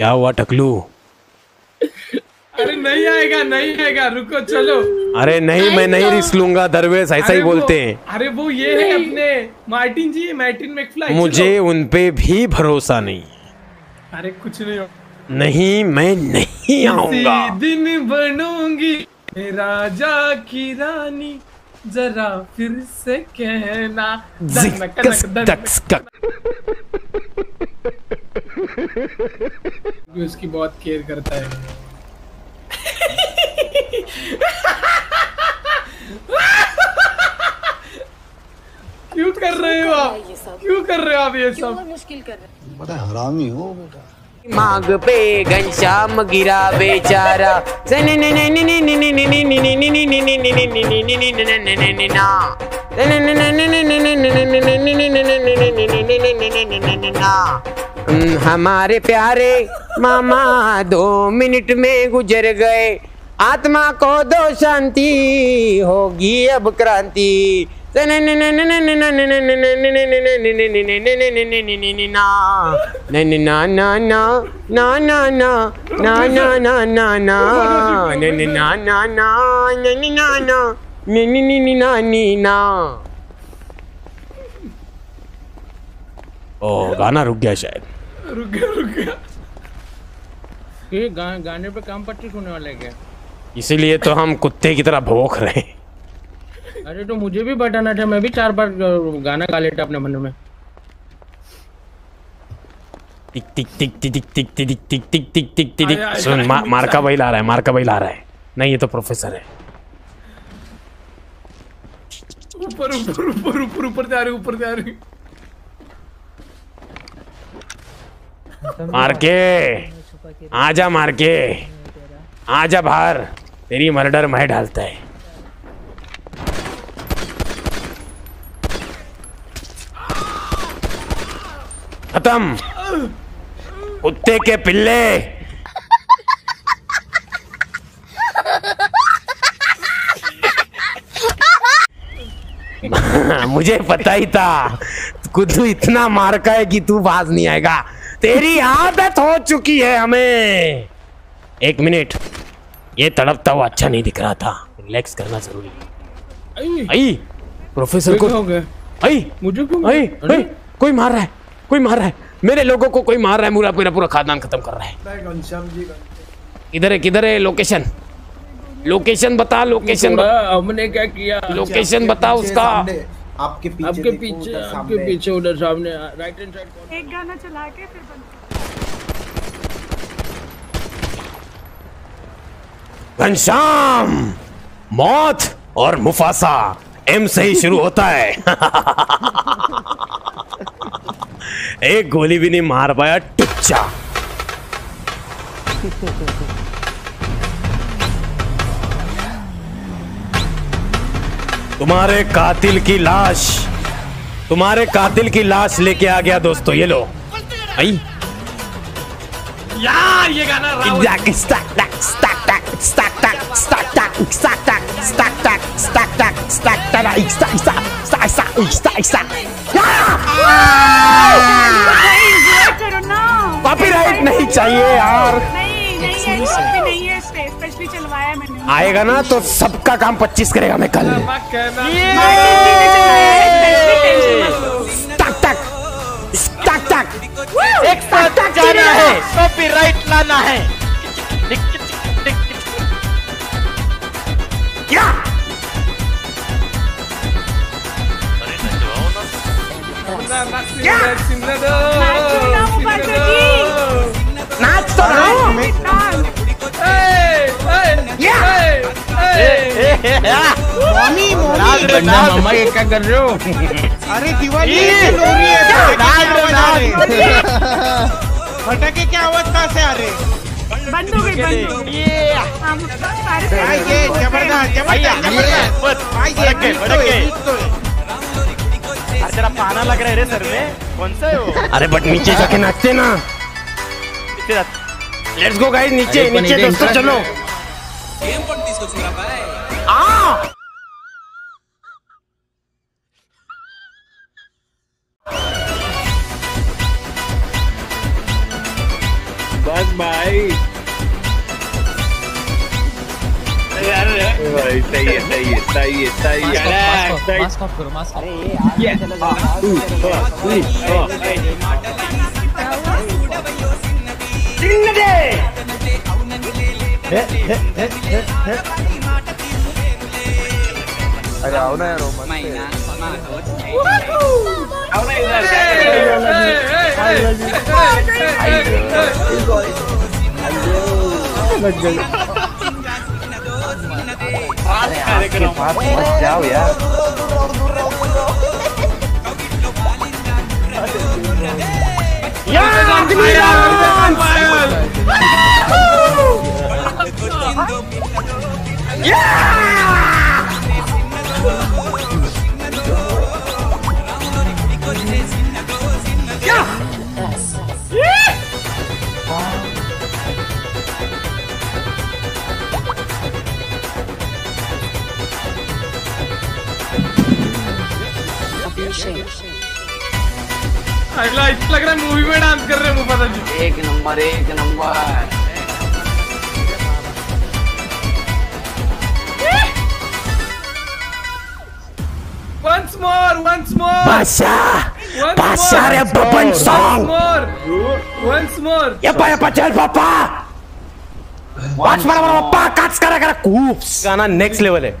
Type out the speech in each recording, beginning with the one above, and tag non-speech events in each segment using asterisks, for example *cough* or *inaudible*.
क्या हुआ टकलू अरे नहीं आएगा नहीं आएगा रुको चलो। अरे नहीं मैं नहीं रिस्क लूँगा दरवेश ऐसा ही बोलते हैं। अरे वो ये है अपने मार्टिन जी मार्टिन मैकफ्लाई मुझे उन पे भी भरोसा नहीं। अरे कुछ नहीं हो नहीं मैं नहीं आऊँगा। दिन बनूँगी राजा की रानी जरा फिर से कहना। भी उसकी बहुत केयर करता है क्यों कर रहे हो आप क्यों कर रहे हो आप ये सब मुश्किल कर रहे बड़ा हरामी हो बेटा मांग पे घनश्याम गिरा बेचारा हमारे प्यारे मामा दो मिनट में गुजर गए। आत्मा को दो शांति होगी अब क्रांति। ओ, गाना रुक गया शायद। रुक गया रुक गया ये गा, गाने पे काम पच्चीस होने वाला है क्या इसीलिए तो हम कुत्ते की तरह भौंक रहे हैं अरे तो मुझे भी बताना था मैं भी चार बार गाना गा लेता अपने मन में टिक टिक टिक टिक टिक टिक टिक टिक टिक टिक टिक टिक टिक सुन आया, मा, मिर्चा। मार का बैल आ रहा है मार का बैल आ रहा है नहीं ये तो प्रोफेसर है ऊपर ऊपर ऊपर ऊपर ऊपर जा रही ऊपर जा रही *laughs* मार के आजा मार के आजा बाहर। तेरी मर्डर मैं डालता है। खत्म। कुत्ते के पिल्ले। *laughs* मुझे पता ही था। कुछ इतना मार का है कि तू बाज नहीं आएगा। तेरी आदत हो चुकी है हमें। एक मिनट। ये तड़पता हुआ अच्छा नहीं दिख रहा था। रिलैक्स करना ज़रूरी है। आई, प्रोफेसर को आई। मुझे क्यों आई। आई। कोई मार रहा है। कोई मार रहा है। मेरे लोगों को कोई मार रहा है। पूरा पूरा पूरा खानदान खत्म कर रहा है। किधर है? किधर है? लोकेशन। लोकेशन बता लोकेशन हमने क्या किया? लोकेशन बता उसका। आपके पीछे आपके पीछे आपके पीछे उधर सामने राइट हैंड साइड एक गाना चला के फिर बंद घनश्याम मौत और मुफासा एम से ही शुरू होता है। *laughs* एक गोली भी नहीं मार पाया टुच्चा। तुम्हारे कातिल की लाश तुम्हारे कातिल की लाश लेके आ गया दोस्तों ये लो आई यार ये गाना Ravan stack, stack, stack, stack, stack, stack, stack, stack, stack, stack, stack, stack, stack, stack, stack, stack, stack, stack, stack, stack. Enjoy करो ना कॉपीराइट नहीं चाहिए यार नहीं नहीं चलवाया मैंने। आएगा ना तो सबका काम पच्चीस करेगा मैं कल। एक जाना है कॉपीराइट लाना है। क्या? नाच तो रहा हूँ। ये क्या कर रहे हो? अरे दिवाली हो रही है। फटाके क्या आवाज़ कहाँ से आ रहे बंद हो गई बंद ये ज़बरदस्त ज़बरदस्त तेरा तो तो पाना लग रहा है रे सर में। कौन सा है वो? अरे बट नीचे जाके नाचते ना। लेट्स गो गाइस नीचे नीचे दोस्तों चलो। ఏం పంట తీసుకొచ్చిందిరా బాయ్ बस भाई। यार भाई सही है सही है सही है सही है। मास्क ऑफ़ करो मास्क अरे ये आ सिंह दे अरे आओ ना यार आओ ना इधर लग गई जाओ यार यार रहा है मूवी में डांस कर रहे हैं मुफासा जी। एक नंबर एक number. Pasha! Pasha re Baban song! Once more! Yapa yapa chal papa! Watch mara mara papa cuts करा करा कूप्स गाना नेक्स्ट लेवल है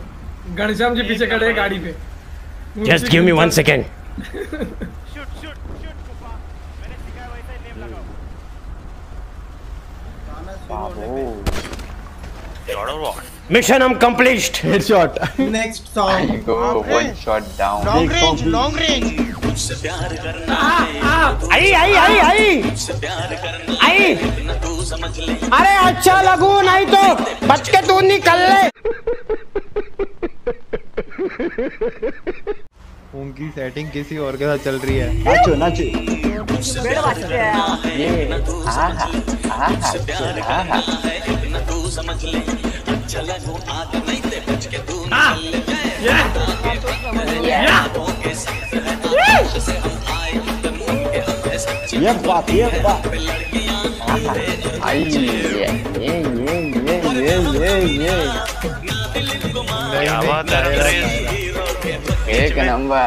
घनश्याम जी पीछे खड़े हैं गाड़ी पे just give me one second बाबू मिशन हम complete headshot next song shot down long range long range आई आई आई आई आई अरे अच्छा लगू नहीं तो बच के तू निकल ले। उनकी सेटिंग किसी और के साथ चल रही है। नाचो नाचो। मेरा बात कर रहा है ये हाँ हाँ हाँ समझ ले। चलन वो आग नहीं ते बच के तू निकल ले। ये बात ये बात। हाँ, हाँ। आई ये ये ये ये ये ये ये क्या बात है रे एक नंबर।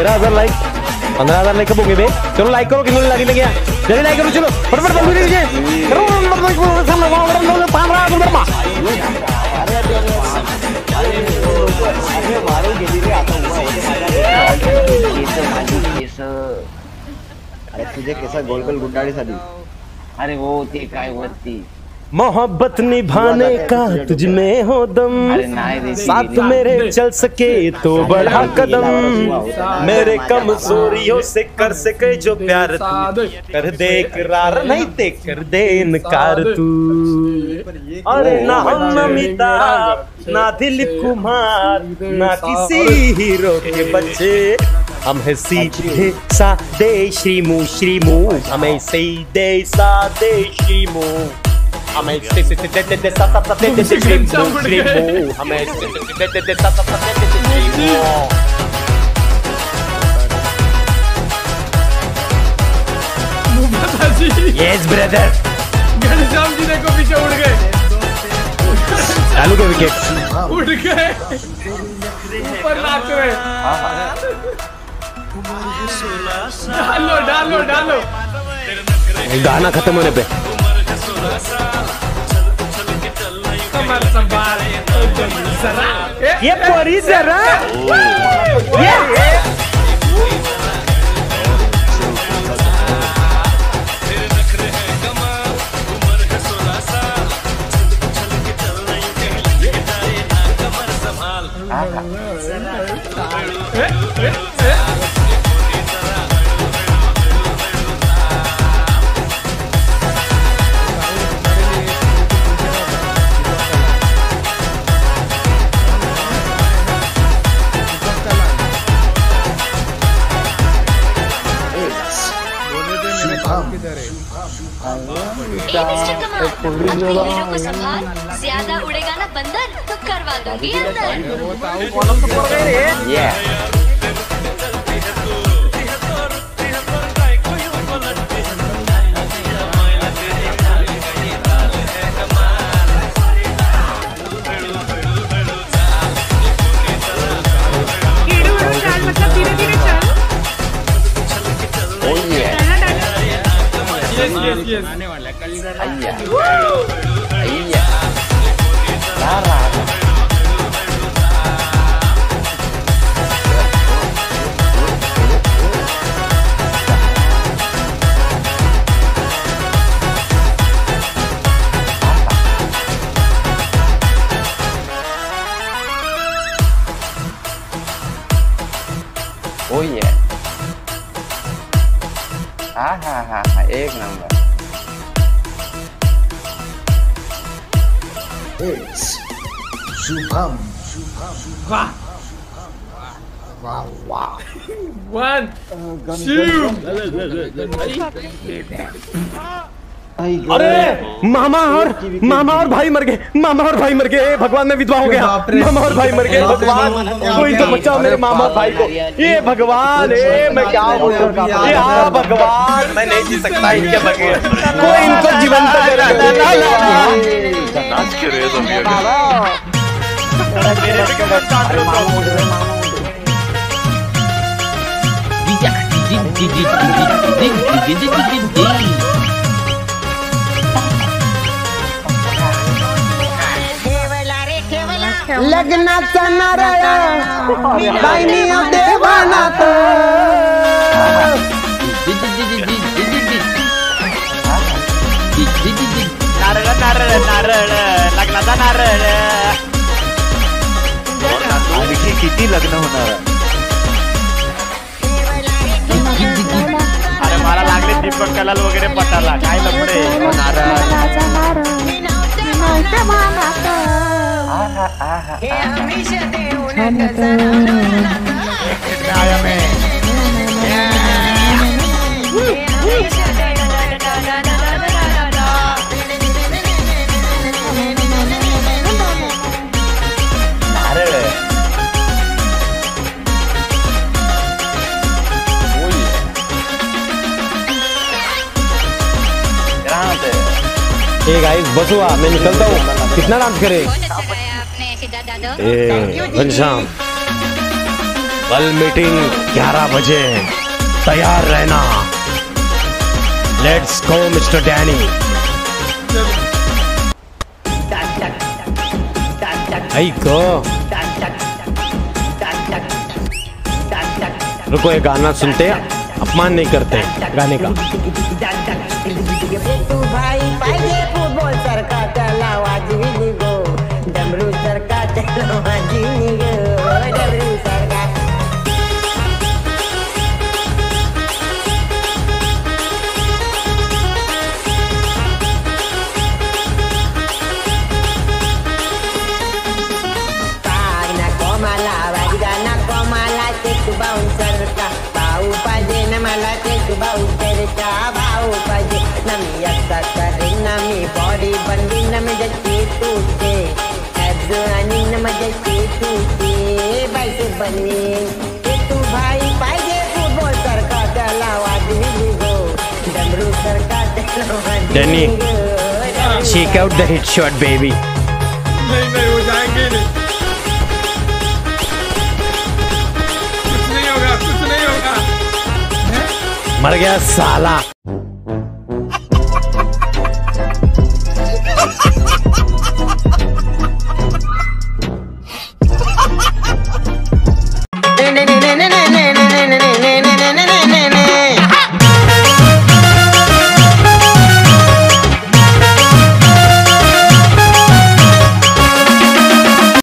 तेरह हज़ार लाइक पंद्रह हज़ार लाइक कब होंगे बे? चलो लाइक करो कितने लाइक लगे जल्दी लाइक करो चलो। फटाफट बंद कीजिए अरे तुझे कैसा गोल गोल गुड्डाड़ी साली अरे वो होती काय होती मोहब्बत निभाने का तुझ में हो दम। साथ मेरे चल सके तो बढ़ा कदम। मेरे कमजोरियों से कर सके जो प्यार तू। कर दे इकरार नहीं ते कर दे इनकार तू। अरे ना हम अमिताभ ना दिलीप कुमार ना किसी हीरो के बच्चे। हम है सीधे सादे श्रीमू श्रीमू। हमें सीधे सादे श्रीमू हमें यस ब्रदर घनश्याम जी देखो पीछे उड़ गए। चालू के विकेट उड़ गए। ऊपर लाते हुए। डालो डालो डालो। गाना खत्म होने पे। ये परी जरा ए, ए, हीरो को संभाल ज़्यादा उड़ेगा ना बंदर तो करवा दूँगी अंदर। वन टू अरे मामा और मामा और भाई मर गए मामा और भाई मर गए भगवान मैं विधवा हो गया मामा और भाई मर गए भगवान कोई तो बचाओ मेरे मामा और भाई को ये भगवान ए मैं क्या बोलूँ ये हाँ भगवान मैं नहीं जी सकता इनके बगैर कोई इनको जीवंत करे लग्नाचा बाईनी देवाना नारळ नारळ नारळ लग्नाचा नारळ. किती लग्न होणार अरे मला लागले दीपक कलाल वगैरे पटाला. काय लपडे नारळ ए गाइस बस हुआ मैं निकलता हूँ। कितना डांस करे? घनश्याम, कल मीटिंग 11 बजे तैयार रहना। लेट्स गो मिस्टर डैनी को? रुको ये गाना सुनते हैं। अपमान नहीं करते गाने का। Danny, check out the hit shot, baby. नहीं नहीं मर गया साला।